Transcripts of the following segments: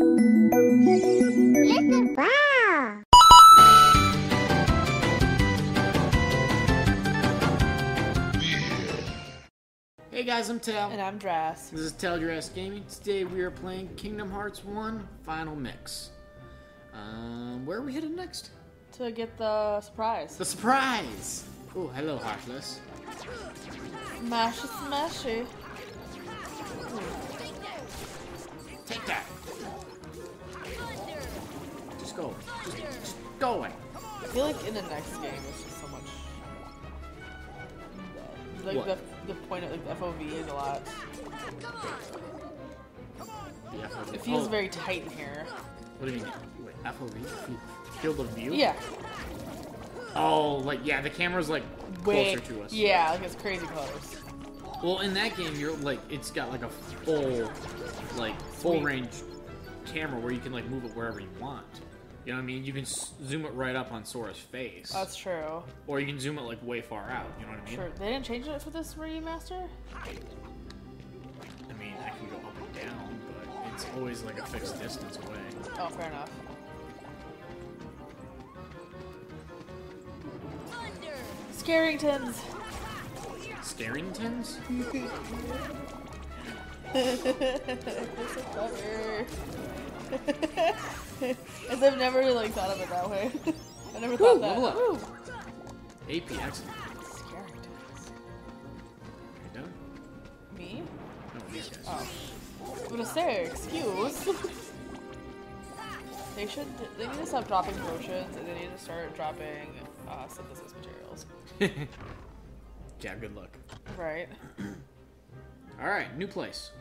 Listen. Wow. Hey guys, I'm Tal. And I'm Dras. This is Tel TalDras Gaming. Today we are playing Kingdom Hearts 1 Final Mix. Um, where are we headed next? To get the surprise. The surprise! Oh, hello, Heartless. Smashy smashy. Take that! Just go. Just, just go away. I feel like in the next game it's just so much. Like What? the the point of like the FOV is a lot. Yeah, It feels Oh, very tight in here. What do you mean? Wait, FOV? Field of view? Yeah. Oh, like, yeah, the camera's like Way. closer to us. Yeah, like it's crazy close. Well, in that game, you're like, it's got like a full, like, full Sweet. range camera where you can like move it wherever you want. You know what I mean? You can zoom it right up on Sora's face, That's true. or you can zoom it like way far out. You know what I mean? Sure. They didn't change it for this remaster? I mean, I can go up and down, but it's always like a fixed distance away. Oh, fair enough. Scarringtons. Scarringtons? They're so clever. As I've never like thought of it that way. I never thought Woo, that. level up. Woo. AP, excellent. Scarringtons. You done? Me? No, these guys. Oh. I'm gonna say, excuse. they should. They need to stop dropping potions, and they need to start dropping uh, synthesis materials. yeah, good luck. Right. All right, new place.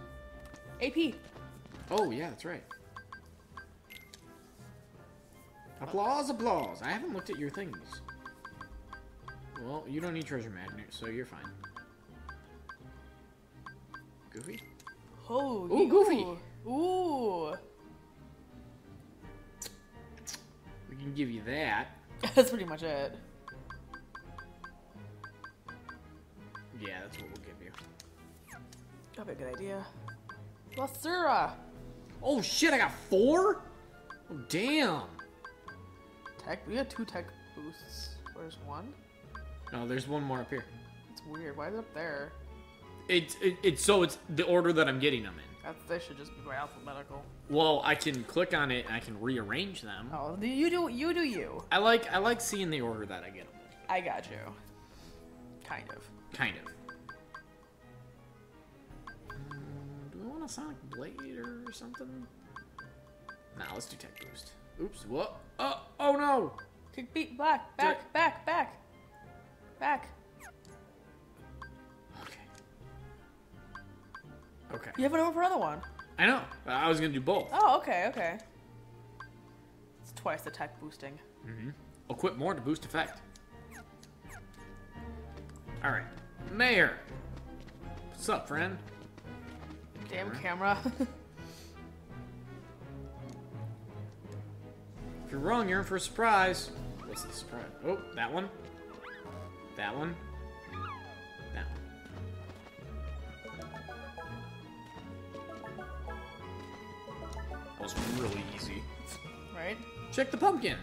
AP. Oh, yeah, that's right. Applause, applause. I haven't looked at your things. Well, you don't need treasure magnet, so you're fine. Goofy? Oh, Ooh, Goofy. Ooh. We can give you that. That's pretty much it. Yeah, that's what we'll give you. That'd be a good idea. Basura. Oh shit, I got four? Oh, damn. Tech. We got two tech boosts. Where's one? No, there's one more up here. It's weird. Why is it up there? It's it, it's so it's the order that I'm getting them in. That's, they should just be by alphabetical. Well, I can click on it and I can rearrange them. Oh, you do you do you. I like I like seeing the order that I get them in. I got you. Kind of. Kind of. Mm, do I want a Sonic Blade or something? Nah, let's do Tech Boost. Oops, what? Oh, oh no! Kick beat back, back, back, back, back. Okay. Okay. You have an over for another one. I know. I was gonna do both. Oh, okay, okay. It's twice the tech boosting. Mm-hmm. Oh, Equip more to boost effect. Alright. Mayor! What's up, friend? Damn camera. If you're wrong, you're in for a surprise. What's the surprise? Oh, that one. That one. That one. That was really easy. right? Check the pumpkin.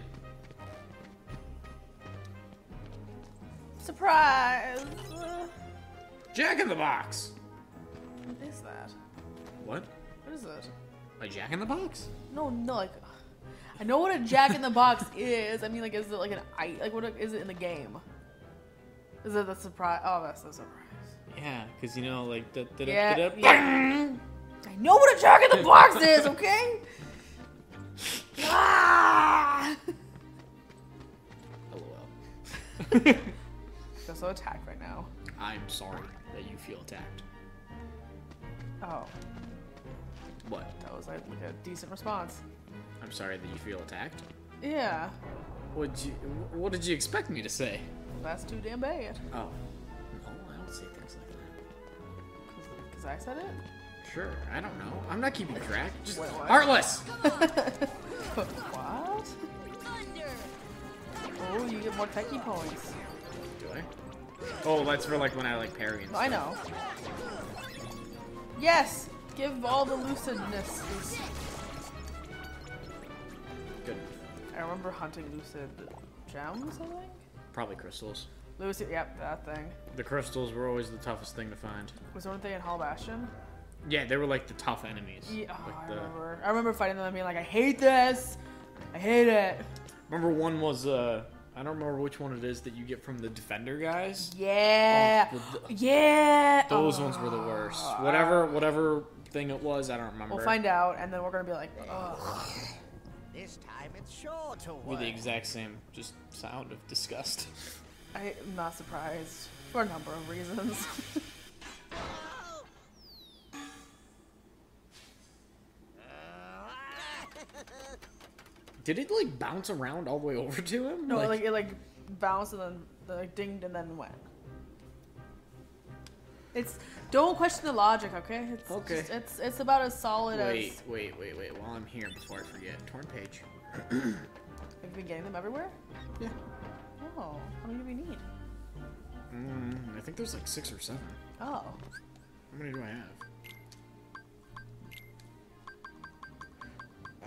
Surprise! Jack in the Box. What is that? What? What is it? A Jack in the Box? No, no, like I know what a Jack in the Box is. I mean, like, is it like an I? Like, what is it in the game? Is it the surprise? Oh, that's the surprise. Yeah, because you know, like the. the Yeah, the- yeah. I know what a Jack in the Box is. Okay. ah! LOL. Feel so attacked right now. I'm sorry that you feel attacked. Oh, What? that was like a decent response. I'm sorry that you feel attacked. Yeah, What did you What did you expect me to say? that's too damn bad. Oh, no, I don't say things like that. Cause I said it. Sure, I don't know. I'm not keeping track. Just Wait, what? heartless. what? Oh, you get more techie points. Do I? Oh, that's for like when I like parry and I know. Yes! Give all the lucidness. Remember hunting lucid gems. I think. Probably crystals. Lucid, yep, that thing. The crystals were always the toughest thing to find. Was there anything in Hollow Bastion? Yeah, they were like the tough enemies. Yeah, oh, Like I the- remember. I remember fighting them and being like, I hate this. I hate it. Remember one was uh I don't remember which one it is that you get from the defender guys. Yeah. Oh, the- yeah. Those ones were the worst. Whatever whatever thing it was, I don't remember. We'll find out, and then we're gonna be like, Ugh. This time it's sure to with work. the exact same just sound of disgust. I'm not surprised for a number of reasons. Did it like bounce around all the way over to him? no, like, it like bounced and then like dinged and then went. It's don't question the logic, okay? It's Okay. just- it's it's about as solid wait, as. wait, wait, wait. Wait. While I'm here, before I forget, torn page. Have you been getting them everywhere? Yeah. Oh, how many do we need? Mm, I think there's like six or seven. Oh, How many do I have?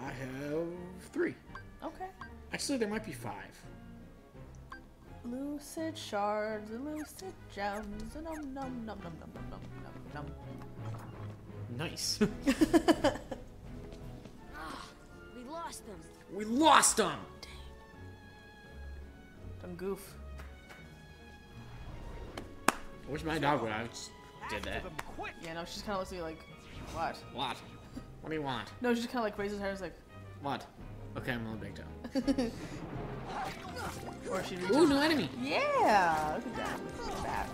I have three. okay. Actually, there might be five. Lucid shards and lucid gems. Num num num num num num num num Nice. Ah, we lost them. we lost them. num. Goof. I wish my dog would have just did that. Yeah, no, she's kind of looks at me like, what? What? What do you want? No, she just kind of like raises her hands like, What? Okay, I'm on big toe. or she reaches. Ooh, no enemy. Yeah, look at that. Look at that.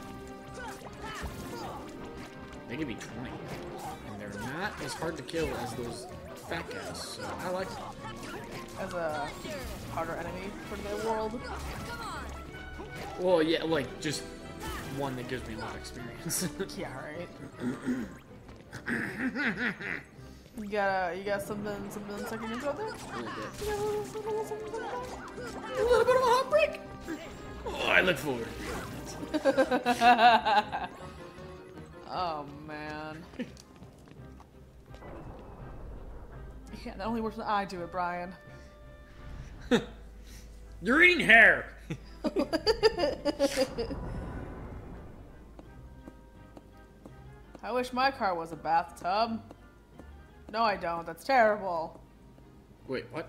They could be 20. And they're not as hard to kill as those fat guys. So I like them. As a harder enemy for the world. Well, yeah, like just one that gives me a lot of experience. Yeah, right. you got uh, you got something something sucking into out there? a little bit. A little, little, little something A little bit of a heartbreak. Oh, I look forward. Oh man. Yeah, that only works when I do it, Brian. You're eating hair. I wish my car was a bathtub. No, I don't. That's terrible. Wait, what?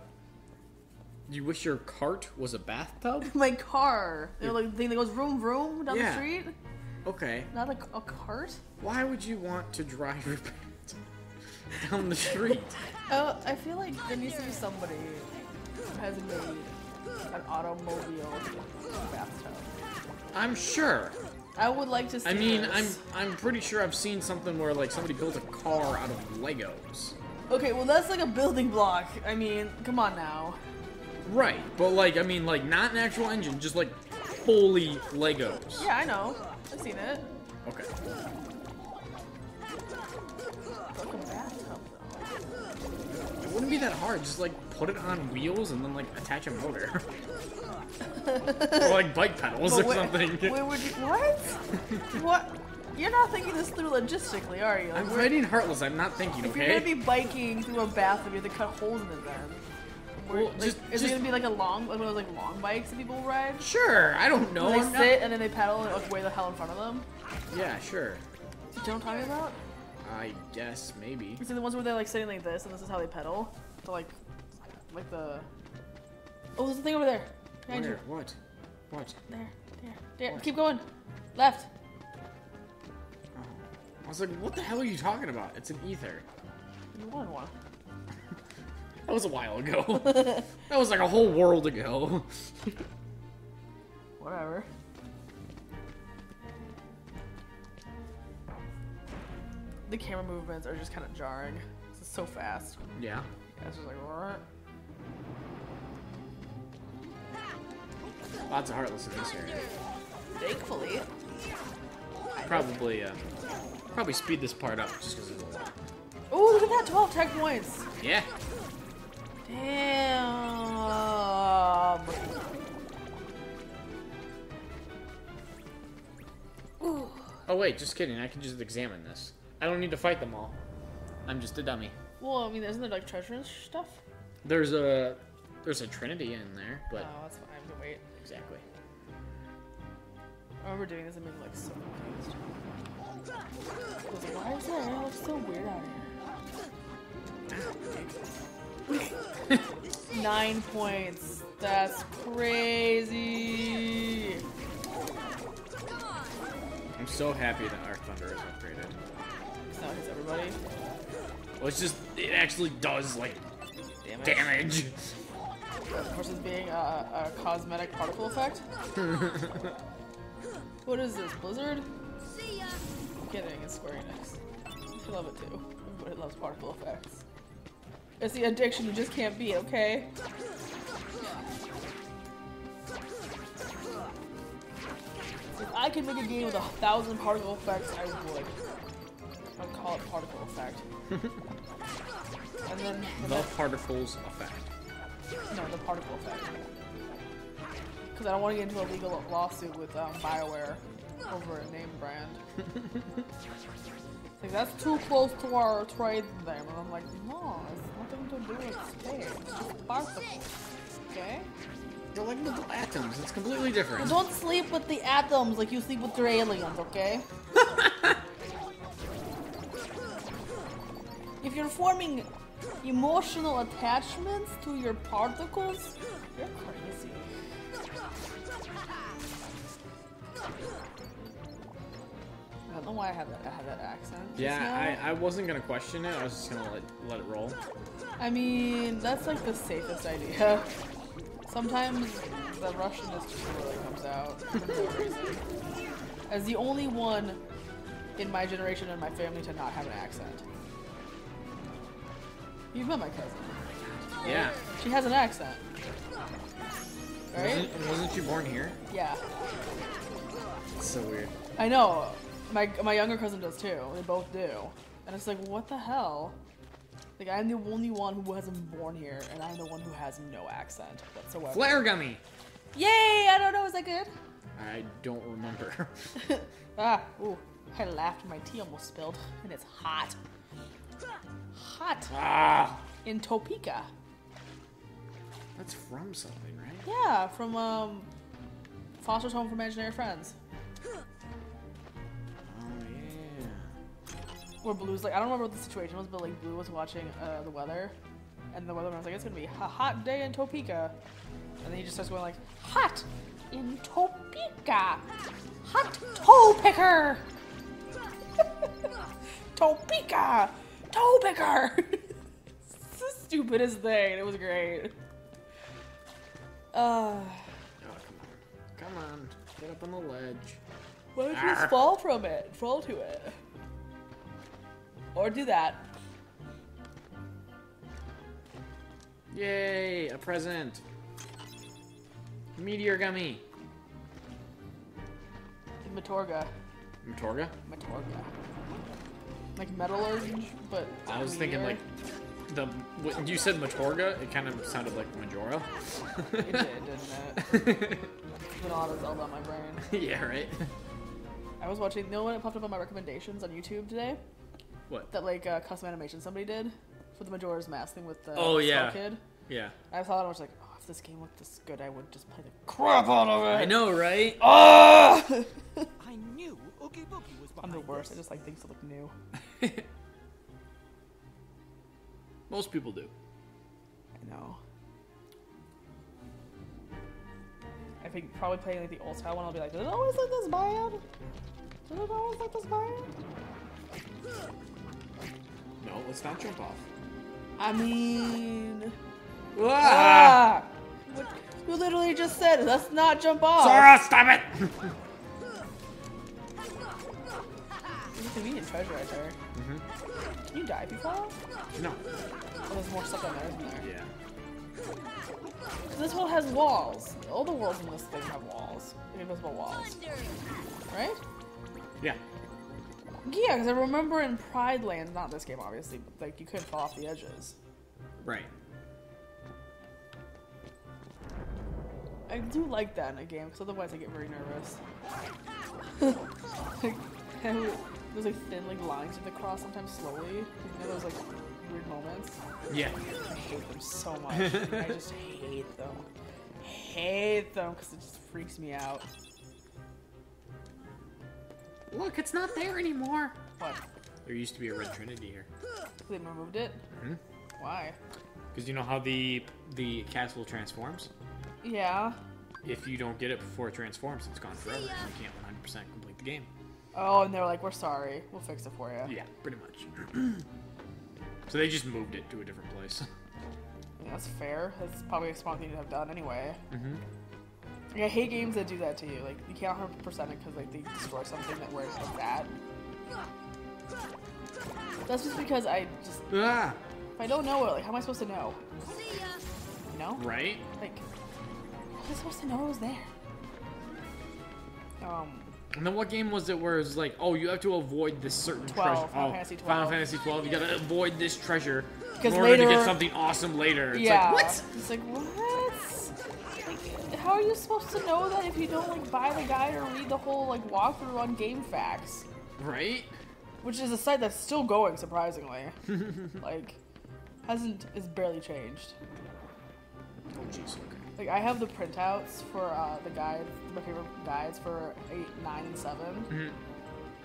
You wish your cart was a bathtub? My car. You like the thing that goes vroom vroom down the street. Okay. Not like a cart. Why would you want to drive your pants down the street? Uh, I feel like there needs to be somebody who has made an automobile bathtub. I'm sure. I would like to see. I mean, I'm. I'm pretty sure I've seen something where like somebody built a car out of Legos. Okay, well that's like a building block. I mean, come on now. Right, but like I mean like not an actual engine, just like fully Legos. Yeah, I know. I've seen it. Okay. Like a bathtub though. It wouldn't be that hard. Just like put it on wheels and then like attach a motor. or like bike pedals But or where- something. Where would you? What? what? You're not thinking this through logistically, are you? Like, I'm writing Heartless. I'm not thinking. If you're gonna be biking through a bathroom, you have to cut holes in it then. Well, like, just- is just- it gonna be like a long, like one of those like long bikes that people ride? Sure. I don't know. Where I'm they not- sit and then they pedal and like way the hell in front of them. Yeah, sure. Do you know what I'm talking about? I guess maybe. You see the ones where they're like sitting like this and this is how they pedal? To like, like the. Oh, there's a thing over there. Behind Where? you. What? What? There, there, there. Keep going. Left. Oh. I was like, what the hell are you talking about? It's an ether. You wanted one. That was a while ago. that was like a whole world ago. Whatever. The camera movements are just kind of jarring. It's so fast. yeah. Yeah, It's just like. Lots of heartless in this area. Thankfully. Probably, uh, probably speed this part up just because there's. Oh, look at that! 12 tech points! Yeah. Damn! Oh wait, just kidding. I can just examine this. I don't need to fight them all. I'm just a dummy. Well, I mean, isn't there like treasure and stuff? There's a There's a Trinity in there, but Oh, that's fine. Can wait. exactly. Oh, I remember doing this and being like so confused. I was like, why is that look so weird out here? Nine points. That's crazy. I'm so happy that Arc Thunder is upgraded. Now it hits everybody. Well, it's just it actually does like Damn it. damage. Versus being a, a cosmetic particle effect. what is this? Blizzard? See ya. I'm kidding. It's Square Enix. I love it too. Everybody loves particle effects. It's the addiction you just can't beat, okay? If I could make a game with a thousand particle effects, I would. I'd call it particle effect. and then the The particles effect. No, the particle effect. Because I don't want to get into a legal lawsuit with um, Bioware over a name brand. It's like that's too close to our trade name, and I'm like, no, it's nothing to do with space. It's just particles. Okay? They're like little atoms. It's completely Well, different. don't sleep with the atoms like you sleep with your aliens, okay? if you're forming emotional attachments to your particles, you're crazy. I don't know why I have that. I have that accent. Yeah. I, I wasn't gonna question it. I was just gonna let let it roll. I mean, that's like the safest idea. Sometimes the Russianness just really comes out for no reason. As the only one in my generation and my family to not have an accent. You've met my cousin. Yeah. She has an accent. Right? Wasn't, wasn't she born here? Yeah. It's so weird. I know. My my younger cousin does too. They both do. And it's like, what the hell? Like I'm the only one who wasn't born here, and I'm the one who has no accent whatsoever. Flare gummy. Yay! I don't know. Is that good? I don't remember. ah, ooh. I laughed and my tea almost spilled. And it's hot. Hot. ah, In Topeka. that's from something, right? Yeah, from, um, Foster's Home for Imaginary Friends. Oh yeah. Where Bloo's like, I don't remember what the situation was, but like Blue was watching uh, the weather. And the weatherman was like, it's gonna be a hot day in Topeka. And then he just starts going like, hot in Topeka. Hot toe picker. Topeka. Toe picker. it's the stupidest thing. It was great. Uh, Oh come on, come on, get up on the ledge. why don't you just fall from it? Fall to it. Or do that. Yay, a present. Meteor gummy. Matorga. Matorga? Matorga. Like metallurgy, but I was thinking like the you said Matorga, it kind of sounded like Majora. it did, didn't it? It's been a lot of Zelda on my brain. yeah, right. I was watching. You know when it popped up on my recommendations on YouTube today? What? That like uh, custom animation somebody did for the Majora's Mask thing with the Oh, Skull yeah. Kid. Yeah. I saw thought I was like, if this game looked this good, I would just play the crap out of it. I know, right? Ah! I knew Oogie Boogie was I'm the worst. I just like things to look new. Most people do. I know. I think probably playing like the old style one, I'll be like, did it always like this bad? Did it always like this bad? No, let's not jump off. I mean, Ah! ah, what, you literally just said, let's not jump off. Sora, stop it! There's a convenient treasure right there. Mhm. Can you die if you fall off? No. Oh, there's more stuff on there, isn't there? Yeah. This one has walls. All the worlds in this thing have walls. Invisible walls. Right? Yeah. Yeah, because I remember in Pride Land, not this game obviously, but like you couldn't fall off the edges. Right. I do like that in a game, because otherwise I get very nervous. like, there's like thin like lines you the cross sometimes slowly. You know those like weird moments. Yeah. I hate them so much. I just hate them. Hate them because it just freaks me out. Look, it's not there anymore. What? There used to be a red trinity here. They removed it? Mhm. Why? Because you know how the the castle transforms? Yeah. If you don't get it before it transforms, it's gone forever. You can't 100% complete the game. Oh, and they're like, we're sorry. We'll fix it for you. Yeah, pretty much. so they just moved it to a different place. Mean, that's fair. That's probably a smart thing to have done anyway. hmm Like, I hate games that do that to you. Like, you can't 100% it because like, they destroy something that it's like that. That's just because I just, Ah, if I don't know it, like, how am I supposed to know? You know? right? Like, I supposed to know it was there? Um, And then what game was it where it was like, oh, you have to avoid this certain 12, treasure? Final oh, Fantasy Final 12. Fantasy 12. You gotta avoid this treasure in order to get something awesome later. It's yeah. like, what? It's like, what? Like, how are you supposed to know that if you don't, like, buy the guide or read the whole, like, walkthrough on GameFAQs? Right? Which is a site that's still going, surprisingly. like, hasn't, is barely changed. Oh, jeez. Like, I have the printouts for uh, the guide, my favorite guides for 8, 9, and 7. Mhm.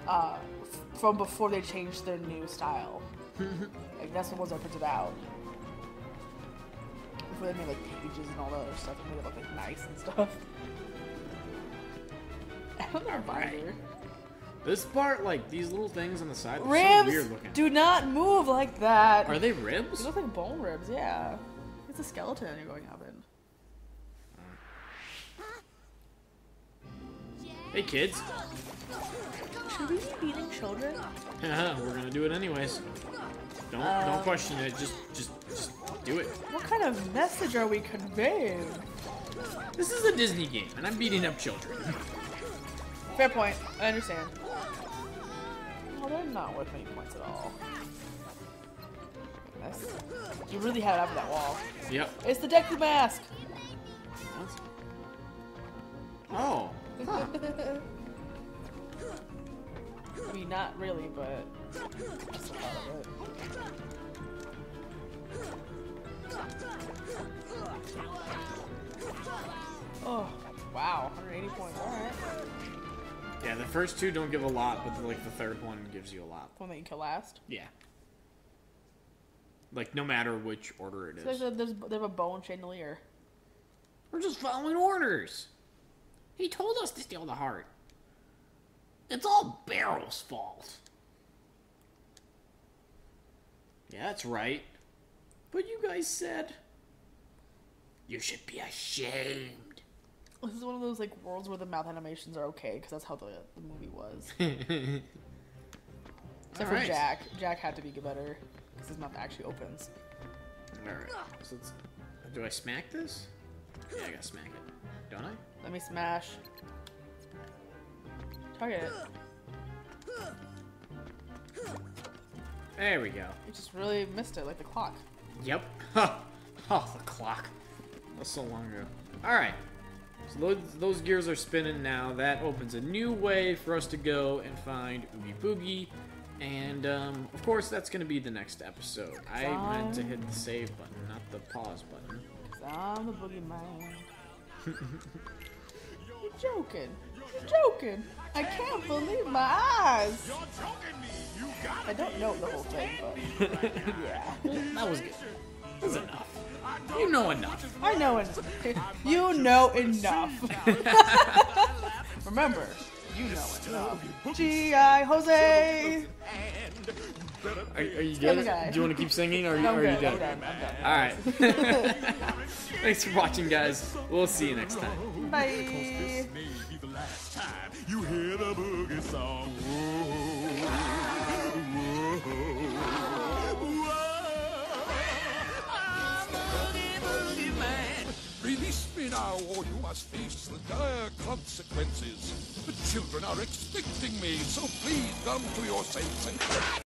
Uh, f- from before they changed their new style. like, that's the ones I printed out. Before they made, like, pages and all that other stuff, and made it look, like, nice and stuff. I don't know Alright. This part, like these little things on the side, they're so weird looking. do not move like that. Are they ribs? They look like bone ribs, yeah. It's a skeleton you're going up in. Hey kids, Should we be beating children? we're gonna do it anyways. Don't don't oh. question it. Just just just do it. What kind of message are we conveying? This is a Disney game, and I'm beating up children. Fair point. I understand. Well, they're not worth any points at all. You really had it up to that wall. yep. It's the Deku mask! Oh. I mean, not really, but just a part of it. Oh, wow. 180 points. Alright. Yeah, the first two don't give a lot, but like the third one gives you a lot. The One that you kill last. Yeah. Like no matter which order it like is. the- there's, they have a bone chandelier. We're just following orders. He told us to steal the heart. It's all Barrel's fault. Yeah, that's right. But you guys said you should be ashamed. This is one of those like worlds where the mouth animations are okay because that's how the, the movie was. Except for. Jack. Jack had to be better because his mouth actually opens. All right. So do I smack this? Yeah, I gotta smack it. Don't I? Let me smash. Target it. There we go. You just really missed it, like the clock. Yep. oh, the clock. That's so long ago. All right. So those, those gears are spinning now. That opens a new way for us to go and find Oogie Boogie. And, um, of course, that's going to be the next episode. I meant to hit the save button, not the pause button. Cause I'm the boogeyman. You're joking. You're joking. I can't believe my eyes. I don't know the whole thing, but yeah. That was good. That was enough. You know enough. I know enough. You know enough. Remember, you know enough. G.I. Jose. Are, are you good? Do you want to keep singing, or, No, are I'm you done? I'm done. I'm done. All right. Thanks for watching, guys. We'll see you next time. Bye. Release me now, or you must face the dire consequences. The children are expecting me, so please come to your senses.